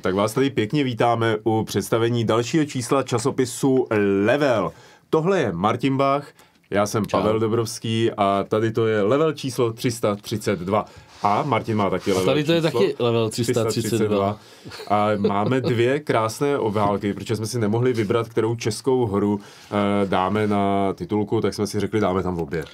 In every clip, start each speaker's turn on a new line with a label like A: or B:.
A: Tak vás tady pěkně vítáme u představení dalšího čísla časopisu Level. Tohle je Martin Bach, já jsem Čau. Pavel Dobrovský a tady to je level číslo 332. A Martin má taky level
B: a tady to je taky level 332. 332.
A: A máme dvě krásné obálky, protože jsme si nemohli vybrat, kterou českou hru eh, dáme na titulku, tak jsme si řekli, dáme tam v obě.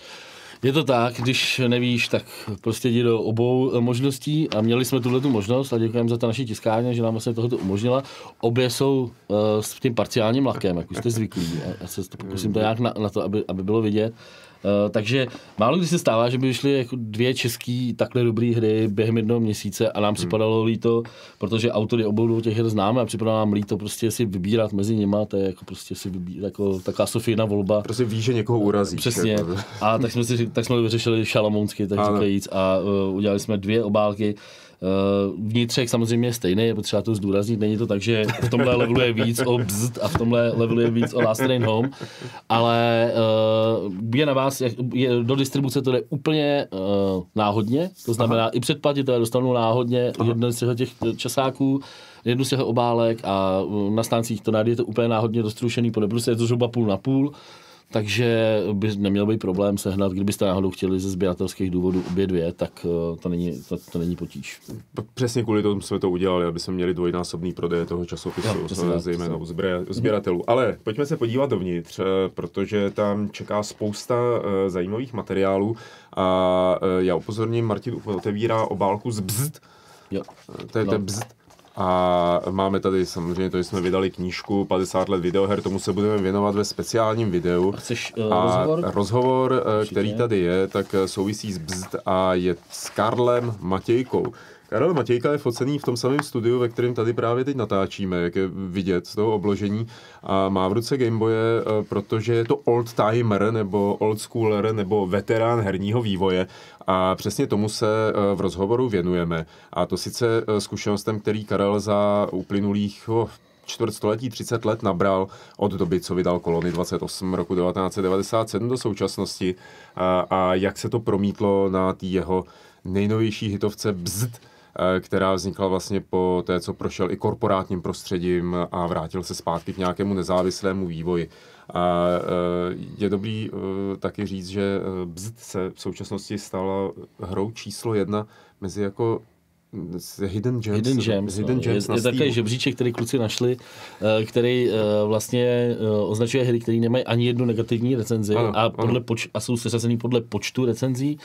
B: Je to tak, když nevíš, tak prostě jdi do obou eh, možností a měli jsme tuhle tu možnost a děkujeme za to naší tiskárně, že nám vlastně tohoto umožnila. Obě jsou uh, s tím parciálním lakem, jak už jste zvyklí. Já se to pokusím to nějak na, na to, aby, aby bylo vidět. Uh, takže málo kdy se stává, že by vyšly jako dvě české takhle dobré hry během jednoho měsíce a nám připadalo hmm. líto, protože autory obou těch her známe a připadalo nám líto prostě si vybírat mezi nima, to je jako prostě si vybírat, jako taková Sofína volba.
A: Prostě víš, že někoho urazí.
B: Přesně. Jako. A tak jsme si tak jsme vyřešili šalamounsky, tak říkajíc, a uh, udělali jsme dvě obálky. Uh, vnitřek samozřejmě je stejný, je potřeba to zdůraznit. Není to tak, že v tomhle levelu je víc o bzd a v tomhle levelu je víc o Last Train Home, ale uh, je na vás, jak, je, do distribuce to jde úplně uh, náhodně, to znamená Aha. i předplatitelé dostanou náhodně Aha. jedno z těch časáků, jednu z těch obálek a na stáncích to najdete úplně náhodně dostrušený, podle prostě je to zhruba půl na půl takže by neměl být problém sehnat, kdybyste náhodou chtěli ze sběratelských důvodů obě dvě, tak eh, to není, to, to není potíž.
A: Přesně kvůli tomu jsme to udělali, aby jsme měli dvojnásobný prodej toho časopisu, no, zejména u sběratelů. Ale pojďme se podívat dovnitř, eh, protože tam čeká spousta eh, zajímavých materiálů a já upozorním, Martin otevírá obálku z bzd. Jo. To je no. bzd a máme tady samozřejmě, to jsme vydali knížku 50 let videoher, tomu se budeme věnovat ve speciálním videu.
B: Chceš uh, a rozhovor?
A: rozhovor, eh, Určitě. který tady je, tak eh, souvisí s Bzd a je s Karlem Matějkou. Karel Matějka je focený v tom samém studiu, ve kterém tady právě teď natáčíme, jak je vidět z toho obložení a má v ruce Gameboye, protože je to old timer nebo old schooler nebo veterán herního vývoje a přesně tomu se v rozhovoru věnujeme. A to sice zkušenostem, který Karel za uplynulých oh, čtvrtstoletí, 30 let nabral od doby, co vydal kolony 28 roku 1997 do současnosti a, a jak se to promítlo na té jeho nejnovější hitovce Bzd, Eh, která vznikla vlastně po té, co prošel i korporátním prostředím a vrátil se zpátky k nějakému nezávislému vývoji. A eh, je dobrý eh, taky říct, že Bzd se v současnosti stala hrou číslo jedna mezi jako Hidden Gems.
B: Hidden Gems, Hidden no. Gems je, je takový žebříček, který kluci našli, který vlastně označuje hry, které nemají ani jednu negativní recenzi ano, a, podle ano. Poč- a jsou seřazený podle počtu recenzí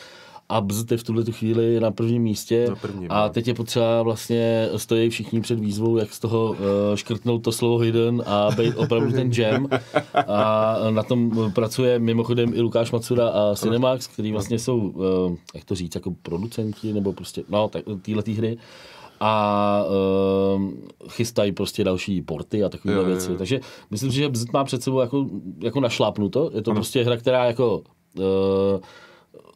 B: a BZT v tuhle tu chvíli na prvním místě na prvním, a teď je potřeba vlastně stojí všichni před výzvou, jak z toho uh, škrtnout to slovo hidden a být opravdu ten jam a na tom pracuje mimochodem i Lukáš Macura a Cinemax, který vlastně jsou, uh, jak to říct, jako producenti nebo prostě, no, tak tyhle hry a uh, chystají prostě další porty a takové věci. Takže myslím že Bzd má před sebou jako, jako našlápnuto. Je to ano. prostě hra, která jako uh,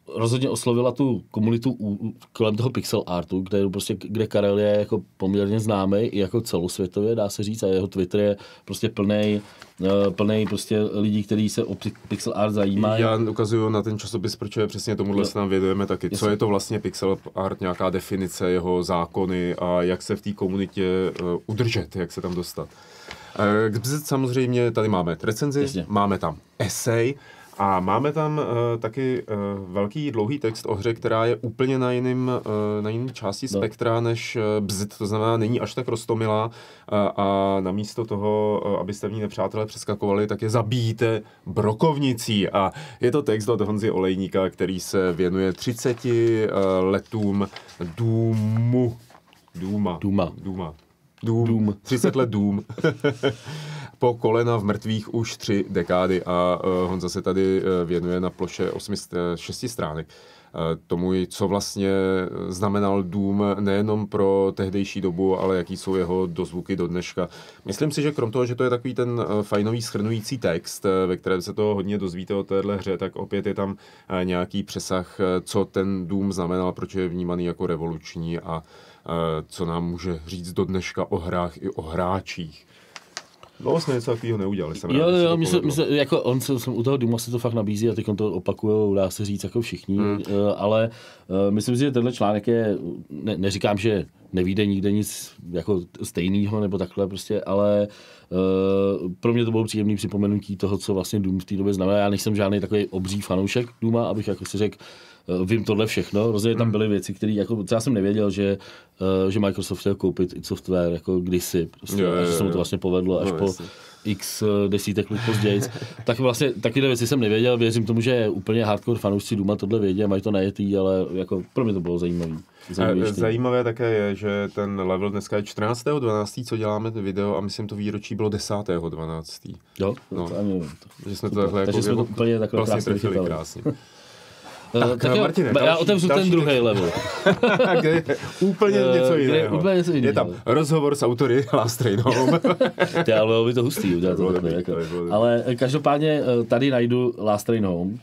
B: rozhodně oslovila tu komunitu u, kolem toho pixel artu, kde, prostě, kde Karel je jako poměrně známý i jako celosvětově, dá se říct, a jeho Twitter je prostě plný eh, plný prostě lidí, kteří se o pixel art zajímají.
A: Já ukazuju na ten časopis, proč je přesně tomuhle se nám vědujeme taky. Co je to vlastně pixel art, nějaká definice, jeho zákony a jak se v té komunitě uh, udržet, jak se tam dostat. K samozřejmě tady máme recenzi, Jasně. máme tam esej, a máme tam uh, taky uh, velký dlouhý text o hře, která je úplně na jiném uh, na jiný části no. spektra než uh, Bzit, to znamená, není až tak roztomilá uh, a namísto toho, uh, abyste v ní nepřátelé přeskakovali, tak je zabíjíte brokovnicí. A je to text od Honzy Olejníka, který se věnuje 30 uh, letům Důmu. Důma.
B: Důma.
A: Důma. Dům. Dům. 30 let Dům. po kolena v mrtvých už tři dekády a uh, Honza se tady uh, věnuje na ploše 8, 6 stránek tomu, co vlastně znamenal Dům nejenom pro tehdejší dobu, ale jaký jsou jeho dozvuky do dneška. Myslím si, že krom toho, že to je takový ten fajnový schrnující text, ve kterém se to hodně dozvíte o téhle hře, tak opět je tam nějaký přesah, co ten Dům znamenal, proč je vnímaný jako revoluční a co nám může říct do dneška o hrách i o hráčích. Dlouho jsme něco takového neudělali. Jsem
B: jo, rád, jo, my se, my se, jako on se, jsem u toho Duma se to fakt nabízí a teď on to opakuje, dá se říct jako všichni, hmm. uh, ale uh, myslím si, že tenhle článek je, ne, neříkám, že nevíde nikde nic jako stejného nebo takhle prostě, ale uh, pro mě to bylo příjemné připomenutí toho, co vlastně Doom v té době znamená. Já nejsem žádný takový obří fanoušek Dooma, abych jako si řekl, uh, vím tohle všechno. Rozhodně tam hmm. byly věci, které, jako, já jsem nevěděl, že, uh, že Microsoft chtěl koupit i software jako kdysi, prostě, jo, jo, jo. že se mu to vlastně povedlo až no, po, jasný x eh, desítek let později. tak vlastně takové věci jsem nevěděl, věřím tomu, že úplně hardcore fanoušci Duma tohle vědí a mají to najetý, ale jako pro mě to bylo zajímavé.
A: Zajímavé také je, že ten level dneska je 14.12., co děláme video a myslím to výročí bylo 10.12.
B: Jo, no. to ani nevím.
A: Že jsme to takhle Takže jako, jsme to úplně takhle vlastně krásně krásně.
B: Tak, tak jo, Martine, já otevřu ten druhý level.
A: úplně uh, něco jiného. Úplně něco jiného. Je tam rozhovor s autory Last Train Home.
B: Ty, ale bylo by to hustý udělat to takhle. Jako. Ale každopádně eh, tady najdu Last Train Home.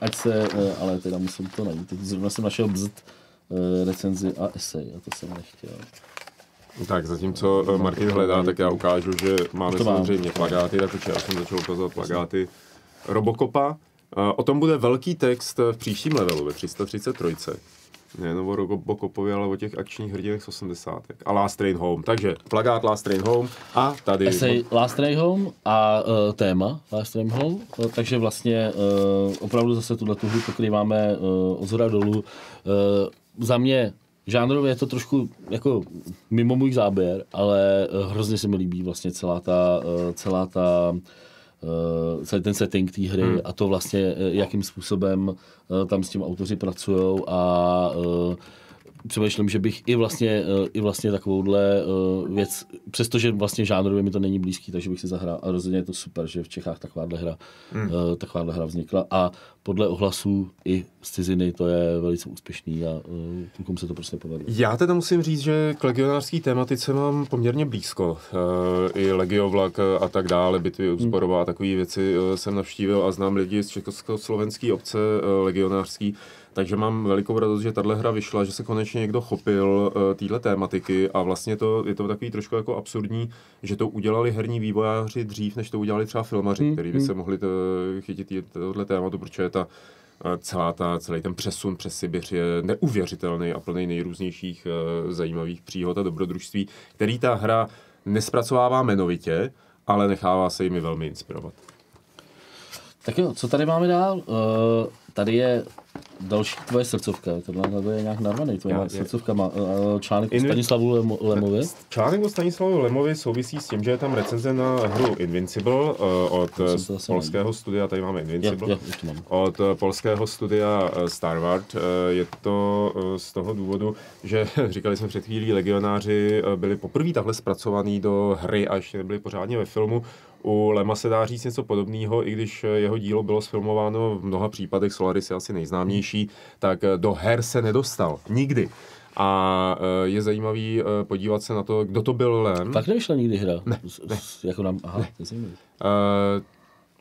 B: Ať se, eh, ale teda musím to najít. Teď zrovna jsem našel bzd recenzi a esej a to jsem nechtěl.
A: Tak zatímco Martin hledá, tak já ukážu, že máme to samozřejmě plagáty, takže já jsem začal ukazovat plagáty Robocopa, O tom bude velký text v příštím levelu ve 333. Nejen o Robocopovi, ale o těch akčních hrdinech z 80. A Last Train Home. Takže plagát Last Train Home a tady...
B: Esej Last Train Home a uh, téma Last Train Home. Uh, takže vlastně uh, opravdu zase tuhle tu hru pokrýváme uh, od zhora dolů. Uh, za mě žánrově je to trošku jako mimo můj záběr, ale hrozně se mi líbí vlastně celá ta, celá ta uh, celý ten setting té hry hmm. a to vlastně, eh, jakým způsobem uh, tam s tím autoři pracují a uh, přemýšlím, že bych i vlastně, i vlastně takovouhle věc, přestože vlastně žánrově mi to není blízký, takže bych si zahrál a rozhodně je to super, že v Čechách takováhle hra, hmm. takováhle hra vznikla a podle ohlasů i z ciziny to je velice úspěšný a uh, se to prostě povedlo.
A: Já teda musím říct, že k legionářské tématice mám poměrně blízko. I Legiovlak a tak dále, bitvy Uzborova hmm. a takové věci jsem navštívil a znám lidi z československé obce legionářský, takže mám velikou radost, že tahle hra vyšla, že se konečně někdo chopil uh, téhle tématiky a vlastně to, je to takový trošku jako absurdní, že to udělali herní vývojáři dřív, než to udělali třeba filmaři, hmm. kteří by hmm. se mohli to, chytit tohle tématu, protože ta eh, celá ta, celý ten přesun přes Sibiř je neuvěřitelný a plný nejrůznějších uh, zajímavých příhod a dobrodružství, který ta hra nespracovává jmenovitě, ale nechává se jimi velmi inspirovat.
B: Tak jo, co tady máme dál? Uh, tady je další tvoje srdcovka, tohle je nějak narvaný, tvoje Já, srdcovka má uh, článek o Stanislavu Lemo, Lemovi.
A: Článek o Stanislavu Lemovi souvisí s tím, že je tam recenze na hru Invincible uh, od polského najít. studia, tady máme Invincible,
B: jo, jo, mám.
A: od polského studia Star Wars. Uh, je to uh, z toho důvodu, že říkali jsme před chvílí, legionáři byli poprvé takhle zpracovaný do hry a ještě nebyli pořádně ve filmu. U Lema se dá říct něco podobného, i když jeho dílo bylo sfilmováno v mnoha případech, Solaris je asi nejznámější, tak do her se nedostal. Nikdy. A eh, je zajímavý eh, podívat se na to, kdo to byl Lem.
B: Tak nevyšla nikdy hra.
A: Ne, ne.
B: Jako nám, aha, ne.
A: Uh,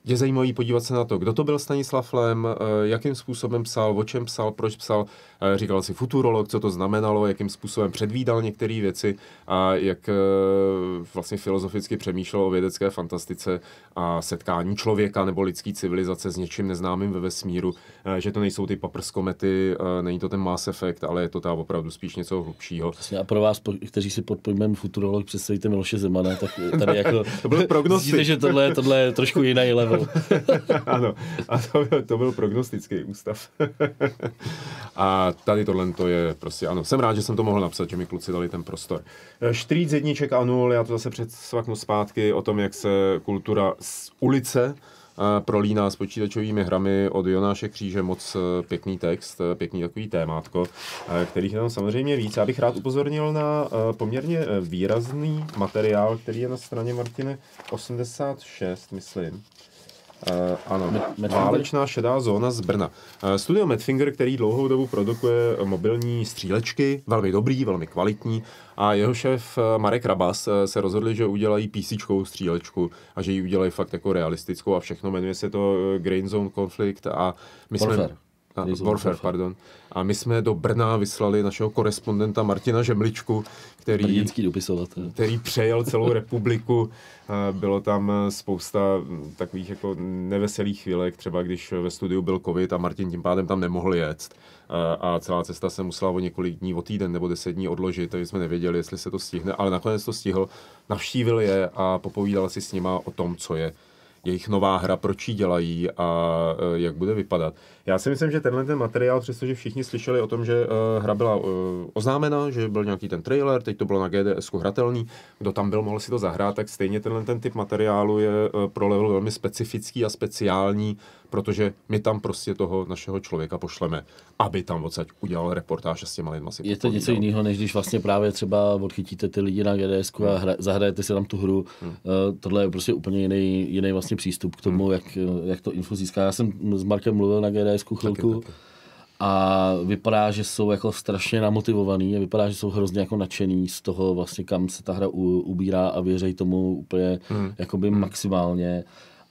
A: je zajímavý podívat se na to, kdo to byl Stanislav Lem, eh, jakým způsobem psal, o čem psal, proč psal. Eh, říkal si futurolog, co to znamenalo, jakým způsobem předvídal některé věci a jak eh, vlastně filozoficky přemýšlel o vědecké fantastice a setkání člověka nebo lidské civilizace s něčím neznámým ve vesmíru, že to nejsou ty paprskomety, není to ten Mass Effect, ale je to ta opravdu spíš něco hlubšího.
B: A pro vás, kteří si pod pojmem futurolog představíte Miloše Zemana, tak tady jako...
A: to byl prognostik.
B: že tohle, tohle je trošku jiný level.
A: ano, a to, to byl prognostický ústav. a tady tohle to je prostě, ano, jsem rád, že jsem to mohl napsat, že mi kluci dali ten prostor. Štrýc jedniček a nul, já to zase předsvaknu zpátky o tom, jak se kultura z ulice prolíná s počítačovými hrami od Jonáše Kříže moc e, pěkný text, e, pěkný takový témátko, e, kterých je tam samozřejmě víc. Já bych rád upozornil na poměrně výrazný materiál, který je na straně Martiny 86, myslím. Uh, ano, Mad, válečná šedá zóna z Brna. Uh, studio Madfinger, který dlouhou dobu produkuje mobilní střílečky, velmi dobrý, velmi kvalitní, a jeho šéf Marek Rabas se rozhodli, že udělají PC střílečku a že ji udělají fakt jako realistickou a všechno. Jmenuje se to Grain Zone Conflict a
B: my jsme... Warfare.
A: A, Warfare, pardon. A my jsme do Brna vyslali našeho korespondenta Martina Žemličku, který, který přejel celou republiku. Bylo tam spousta takových jako neveselých chvílek, třeba když ve studiu byl covid a Martin tím pádem tam nemohl jet. A celá cesta se musela o několik dní, o týden nebo deset dní odložit, takže jsme nevěděli, jestli se to stihne, ale nakonec to stihl, navštívil je a popovídal si s nima o tom, co je jejich nová hra, proč ji dělají a e, jak bude vypadat. Já si myslím, že tenhle ten materiál, přestože všichni slyšeli o tom, že uh, hra byla uh, oznámena, že byl nějaký ten trailer, teď to bylo na GDS hratelný, kdo tam byl, mohl si to zahrát, tak stejně tenhle ten typ materiálu je uh, pro level velmi specifický a speciální, protože my tam prostě toho našeho člověka pošleme, aby tam odsaď udělal reportáž a s těma lidma si
B: Je to něco jiného, než když vlastně právě třeba odchytíte ty lidi na GDS a hra, zahrajete si tam tu hru. Hmm. Uh, tohle je prostě úplně jiný, jiný vlastně přístup k tomu, hmm. jak, jak to info získá. Já jsem s Markem mluvil na GDS chvilku. Taky, taky. A vypadá, že jsou jako strašně namotivovaný a vypadá, že jsou hrozně jako nadšený z toho vlastně, kam se ta hra u, ubírá a věří tomu úplně hmm. jakoby hmm.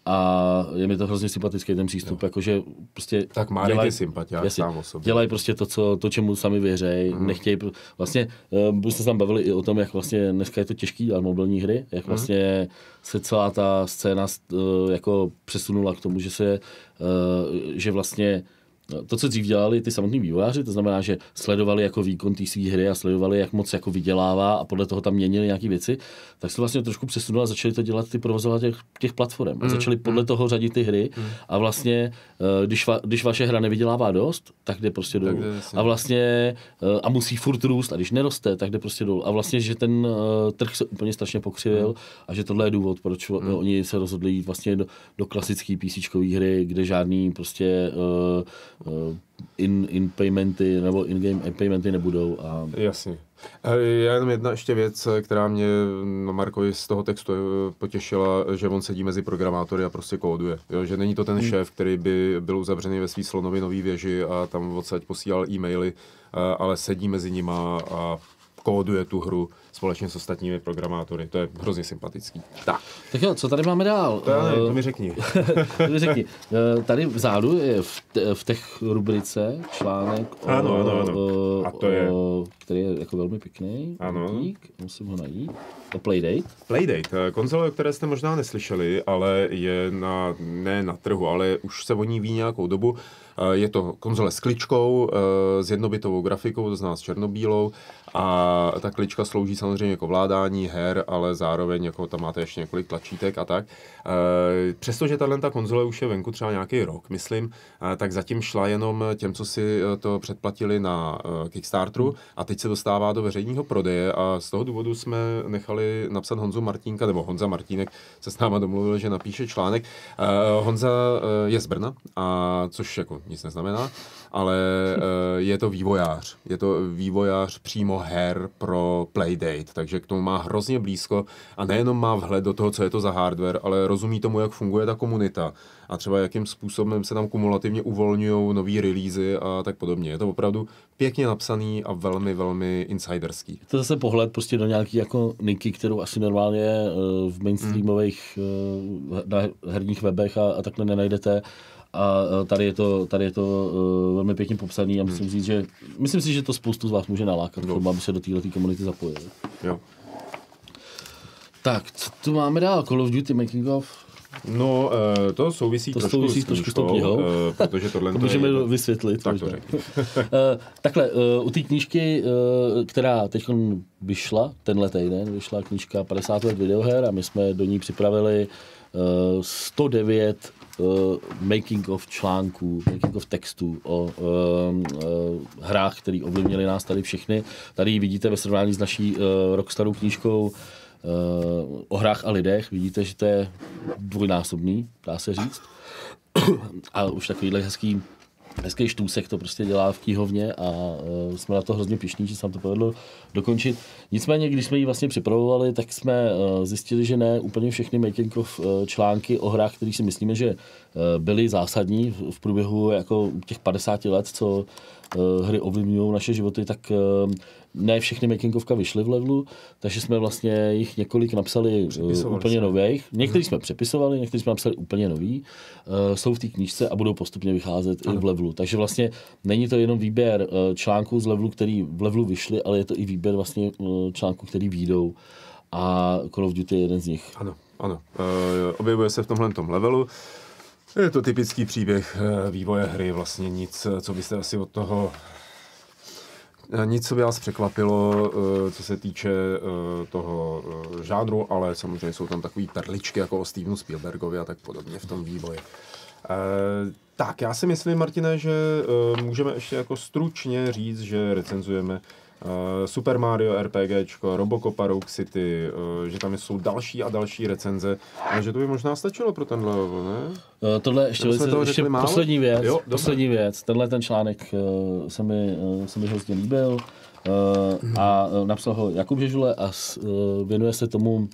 B: A je mi to hrozně sympatický ten přístup, jo. jakože prostě
A: tak má dělaj, sympatia sám o sobě.
B: Dělají prostě to, co, to, čemu sami věřejí, mm. nechtějí, vlastně, uh, jsme se tam bavili i o tom, jak vlastně dneska je to těžký dělat mobilní hry, jak mm. vlastně se celá ta scéna uh, jako přesunula k tomu, že se, uh, že vlastně to, co dřív dělali ty samotní vývojáři, to znamená, že sledovali jako výkon té své hry a sledovali, jak moc jako vydělává a podle toho tam měnili nějaké věci, tak se vlastně trošku přesunuli a začali to dělat ty provozovatele těch, těch platform. A mm, začali podle mm. toho řadit ty hry mm. a vlastně, eh, když, va, když vaše hra nevydělává dost, tak jde prostě dolů. A vlastně, eh, a musí furt růst, a když neroste, tak jde prostě dolů. A vlastně, že ten eh, trh se úplně strašně pokřivil a že tohle je důvod, proč oni se rozhodli jít vlastně do, do klasické PC hry, kde žádný prostě in, in paymenty nebo in-game paymenty nebudou. A...
A: Jasně. Já jenom jedna ještě věc, která mě no Markovi z toho textu eh, potěšila, že on sedí mezi programátory a prostě kóduje. Jo? Že není to ten hmm. šéf, který by byl uzavřený ve svý slonovinový věži a tam odsaď posílal e-maily, ale sedí mezi nima a kóduje tu hru společně s ostatními programátory. To je hrozně sympatický. Tak.
B: Tak jo, co tady máme dál?
A: To, ne, to mi řekni.
B: to mi řekni. Eh, tady vzadu je v, te, v těch rubrice článek,
A: o, ano, ano, ano. O, A to je... O,
B: který je jako velmi pěkný. Ano. Dík, musím ho najít. To Playdate.
A: Playdate, eh, konzole, o které jste možná neslyšeli, ale je na, ne na trhu, ale už se o ní ví nějakou dobu. Eh, je to konzole s kličkou, s jednobitovou grafikou, to znamená s černobílou a ta klička slouží samozřejmě jako vládání her, ale zároveň jako tam máte ještě několik tlačítek a tak. E, přestože tahle ta konzole už je venku třeba nějaký rok, myslím, e, tak zatím šla jenom těm, co si e, to předplatili na Kickstarteru a teď se dostává do veřejného prodeje a z toho důvodu jsme nechali napsat Honzu Martínka, nebo Honza Martínek se s náma domluvil, že napíše článek. Honza je z Brna, a což jako nic neznamená, ale je to vývojář. Je to vývojář přímo her pro Playdate, takže k tomu má hrozně blízko a nejenom má vhled do toho, co je to za hardware, ale rozumí tomu, jak funguje ta komunita a třeba jakým způsobem se tam kumulativně uvolňují nové releasy a tak podobně. Je to opravdu pěkně napsaný a velmi, velmi insiderský.
B: Je to zase pohled prostě do nějaký jako niky, kterou asi normálně eh, v mainstreamových mm. herních webech a, a takhle nenajdete a tady je to, tady je to uh, velmi pěkně popsaný a myslím, hmm. si, že, myslím si, že to spoustu z vás může nalákat, no. aby se do této komunity zapojili.
A: Jo.
B: Tak, co tu máme dál? Call of Duty Making of?
A: No, uh, to souvisí
B: to
A: trošku
B: souvisí s trošku knihou. Uh,
A: protože tohle
B: to můžeme je... vysvětlit.
A: Tak to uh,
B: takhle, uh, u té knížky, uh, která teď vyšla, tenhle týden, vyšla knížka 50 let videoher a my jsme do ní připravili uh, 109 uh, making of článků, making of textů o uh, uh, hrách, které ovlivnily nás tady všechny. Tady vidíte ve srovnání s naší uh, rockstarou knížkou uh, o hrách a lidech. Vidíte, že to je dvojnásobný, dá se říct. a už takovýhle hezký hezký štůsek to prostě dělá v knihovně a uh, jsme na to hrozně pišní, že se nám to povedlo dokončit. Nicméně, když jsme ji vlastně připravovali, tak jsme uh, zjistili, že ne úplně všechny making of uh, články o hrách, které si myslíme, že uh, byly zásadní v, v průběhu jako těch 50 let, co uh, hry ovlivňují naše životy, tak uh, ne všechny makingovka vyšly v levelu, takže jsme vlastně jich několik napsali uh, úplně nových. Některý jsme přepisovali, některý jsme napsali úplně nový. Uh, jsou v té knížce a budou postupně vycházet ano. i v levelu. Takže vlastně není to jenom výběr uh, článků z levelu, který v levelu vyšly, ale je to i výběr vlastně článků, který výjdou. A Call of Duty je jeden z nich.
A: Ano, ano. Uh, objevuje se v tomhle tom levelu. Je to typický příběh vývoje hry, vlastně nic, co byste asi od toho Eh, nic, co by vás překvapilo, eh, co se týče eh, toho žánru, ale samozřejmě jsou tam takové perličky jako o Stevenu Spielbergovi a tak podobně v tom vývoji. Tak, já si myslím, Martine, že můžeme ještě jako stručně říct, že recenzujeme Super Mario RPG, Robocop Rogue City, uh, že tam jsou další a další recenze, a že to by možná stačilo pro tenhle ne?
B: Uh, tohle ještě, ještě, ještě poslední věc, jo, poslední věc, tenhle ten článek uh, se, mi, uh, se mi hrozně líbil uh, a uh, napsal ho Jakub Žežule a uh, věnuje se tomu,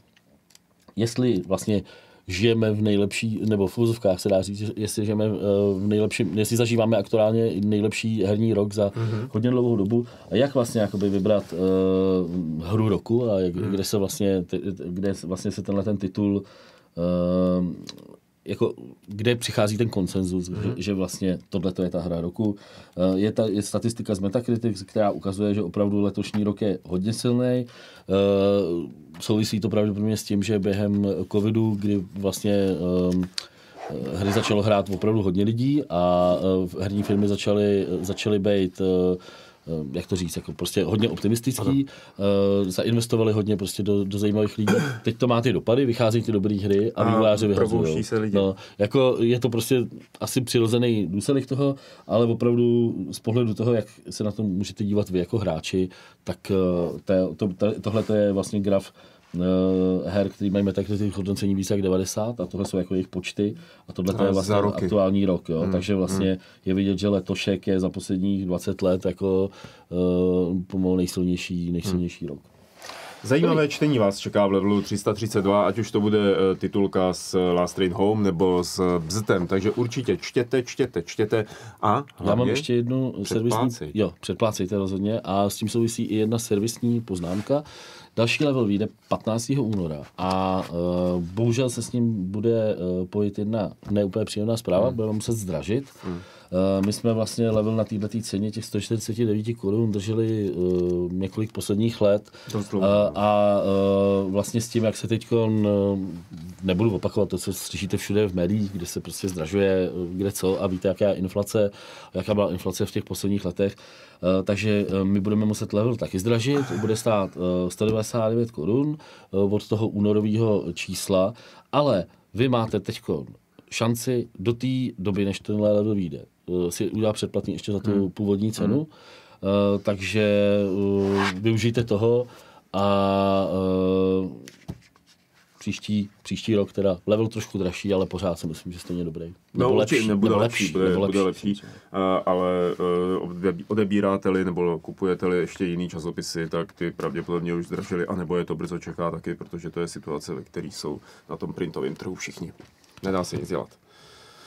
B: jestli vlastně žijeme v nejlepší, nebo v úzovkách se dá říct, jestli žijeme eh, v nejlepším, jestli zažíváme aktuálně nejlepší herní rok za mm-hmm. hodně dlouhou dobu a jak vlastně jakoby vybrat uh, hru roku a jak, mm. kde se vlastně, kde vlastně se tenhle ten titul uh, jako, kde přichází ten konsenzus, mm-hmm. že, že vlastně tohle je ta hra roku. Eh, je, ta, je statistika z Metacritic, která ukazuje, že opravdu letošní rok je hodně silný. Uh, souvisí to pravděpodobně s tím, že během covidu, kdy vlastně um, hry začalo hrát opravdu hodně lidí a herní firmy začaly, začaly být Eh, jak to říct, jako prostě hodně optimistický, uh, zainvestovali hodně prostě do, do zajímavých lidí. Teď to má ty dopady, vycházejí ty dobré hry a, a vývojáři vyhazují.
A: se lidi.
B: No, jako je to prostě asi přirozený důsledek toho, ale opravdu z pohledu toho, jak se na to můžete dívat vy jako hráči, tak uh, to, to, to, tohle je vlastně graf her, který mají Metacritic hodnocení více jak 90 a tohle jsou jako jejich počty a tohle je vlastně aktuální rok, jo. Hmm. takže vlastně hmm. je vidět, že letošek je za posledních 20 let jako uh, pomalu nejsilnější, nejsilnější hmm. rok.
A: Zajímavé čtení vás čeká v levelu 332, ať už to bude uh, titulka s Last Train Home nebo s Bztem, takže určitě čtěte, čtěte, čtěte a
B: Já mám ještě jednu servisní... Jo, předplácejte rozhodně a s tím souvisí i jedna servisní poznámka. Další level vyjde 15. února a uh, bohužel se s ním bude uh, pojít jedna neúplně příjemná zpráva, hmm. budeme muset zdražit. Hmm. Uh, my jsme vlastně level na této ceně těch 149 korun drželi uh, několik posledních let. Uh, a uh, vlastně s tím, jak se teď nebudu opakovat to, co slyšíte všude v médiích, kde se prostě zdražuje kde co a víte, jaká je inflace, jaká byla inflace v těch posledních letech, takže my budeme muset level taky zdražit, bude stát uh, 199 korun od toho únorového čísla, ale vy máte teď šanci do té doby, než ten level vyjde, Eh, si udělá předplatný ještě za tu hmm. původní cenu. Hmm. Uh, takže uh, využijte toho a uh, příští, příští rok teda level trošku dražší, ale pořád si myslím, že stejně dobrý.
A: Nebo no, lepší, nebude nebo lepší, bude, nebo lepší, bude lepší, lepší uh, ale uh, odebíráte-li nebo kupujete-li ještě jiný časopisy, tak ty pravděpodobně už zdražili, anebo je to brzo čeká taky, protože to je situace, ve které jsou na tom printovém trhu všichni. Nedá se nic dělat.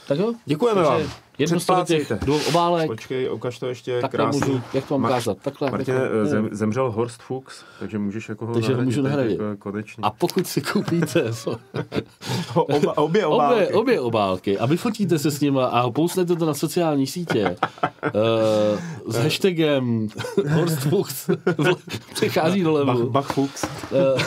B: Tak jo.
A: Děkujeme vám.
B: Jedno z těch dvou obálek.
A: Počkej, ukaž to ještě
B: Takhle krásný. můžu, jak to mám ukázat? Takhle.
A: Martine, zem, zemřel Horst Fuchs, takže můžeš jako ho
B: takže
A: nahradit.
B: můžu nahradit.
A: Jako konečně.
B: A pokud si koupíte
A: Oba, obě obálky.
B: Obě, obě obálky a vyfotíte se s nima a poustnete to na sociální sítě uh, s hashtagem Horst Fuchs přechází do levu.
A: Bach, Bach Fuchs.
B: Uh,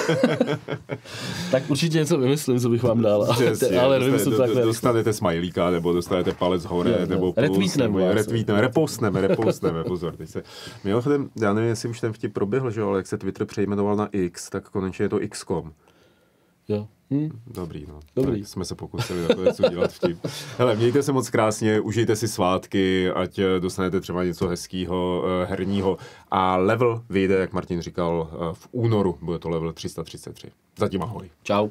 B: tak určitě něco vymyslím, co bych vám dal. Ale, ale nevymyslím takhle.
A: Dostanete smajlíka nebo dostanete palec hore jo, nebo
B: retweetneme.
A: Retweetneme, repostneme, repostneme, pozor. Teď se, mimochodem, já nevím, jestli už ten vtip proběhl, že ale jak se Twitter přejmenoval na X, tak konečně je to XCOM.
B: Jo. Hm?
A: Dobrý, no.
B: Dobrý.
A: Tak jsme se pokusili takové něco dělat vtip. Hele, mějte se moc krásně, užijte si svátky, ať eh, dostanete třeba něco hezkého, eh, herního. A level vyjde, jak Martin říkal, eh, v únoru. Bude to level 333. Zatím ahoj.
B: Ciao.